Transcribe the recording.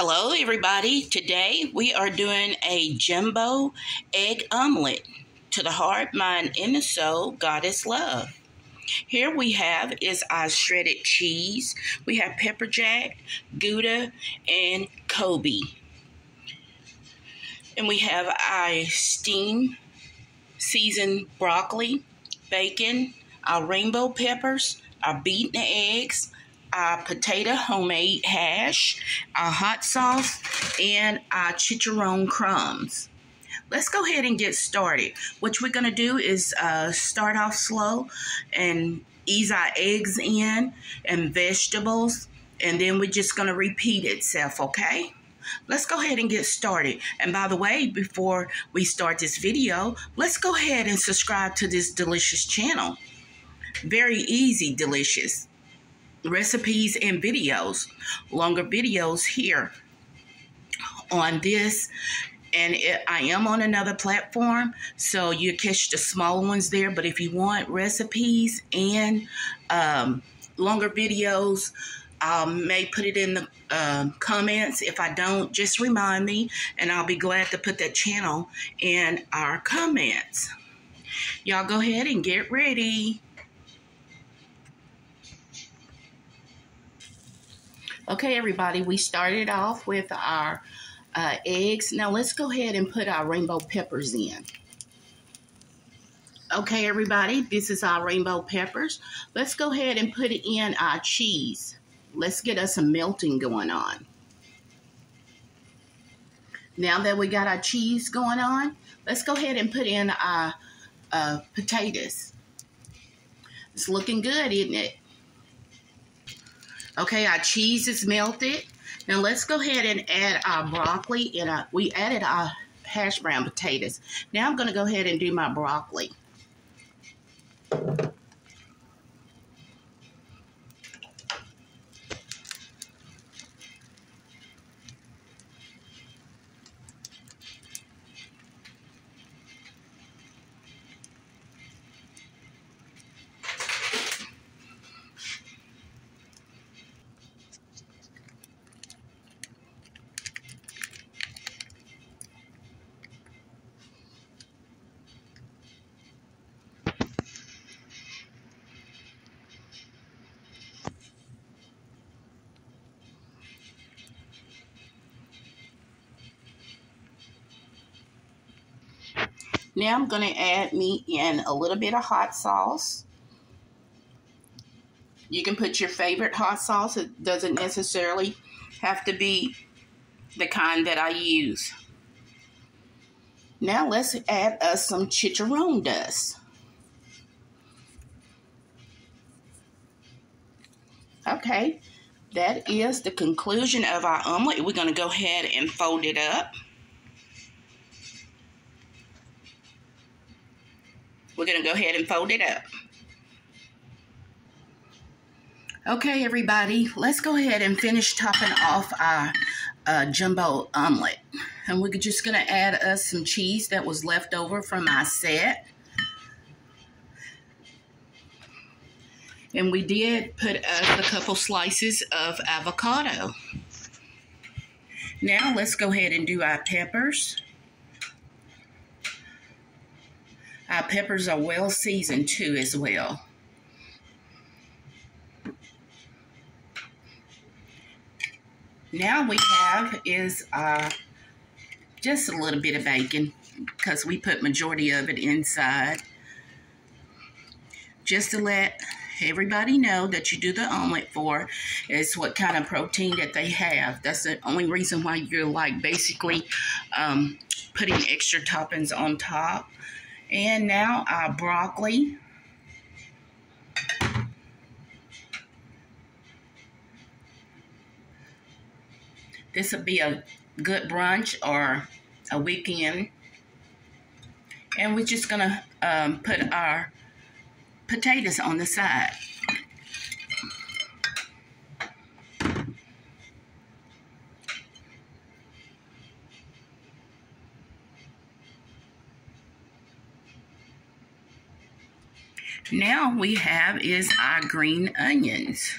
Hello, everybody. Today we are doing a jumbo egg omelet to the heart, mind, and the soul. God is love. Here we have is our shredded cheese. We have pepper jack, Gouda, and Colby. And we have our steamed seasoned broccoli, bacon, our rainbow peppers, our beaten eggs, potato homemade hash, our hot sauce, and our chicharron crumbs. Let's go ahead and get started. What we're going to do is uh, start off slow and ease our eggs in and vegetables, and then we're just going to repeat itself, okay? Let's go ahead and get started. And by the way, before we start this video, let's go ahead and subscribe to this delicious channel. Very easy, delicious recipes and videos, longer videos here on this. And it, I am on another platform, so you catch the small ones there. But if you want recipes and um, longer videos, I may put it in the uh, comments. If I don't, just remind me, and I'll be glad to put that channel in our comments. Y'all go ahead and get ready. Okay, everybody, we started off with our uh, eggs. Now let's go ahead and put our rainbow peppers in. Okay, everybody, this is our rainbow peppers. Let's go ahead and put in our cheese. Let's get us some melting going on. Now that we got our cheese going on, let's go ahead and put in our uh, potatoes. It's looking good, isn't it? Okay, our cheese is melted. Now let's go ahead and add our broccoli and we added our hash brown potatoes. Now I'm going to go ahead and do my broccoli. Now I'm going to add me in a little bit of hot sauce. You can put your favorite hot sauce. It doesn't necessarily have to be the kind that I use. Now let's add us some chicharron dust. Okay, that is the conclusion of our omelet. We're going to go ahead and fold it up. We're going to go ahead and fold it up. Okay, everybody, let's go ahead and finish topping off our uh, jumbo omelet. And we're just going to add us some cheese that was left over from our set. And we did put us a couple slices of avocado. Now let's go ahead and do our peppers. Our peppers are well seasoned too as well. Now we have is uh, just a little bit of bacon because we put majority of it inside. Just to let everybody know that you do the omelet for is what kind of protein that they have. That's the only reason why you're like basically um, putting extra toppings on top. And now our broccoli. This would be a good brunch or a weekend. And we're just going to um, put our potatoes on the side. Now we have is our green onions.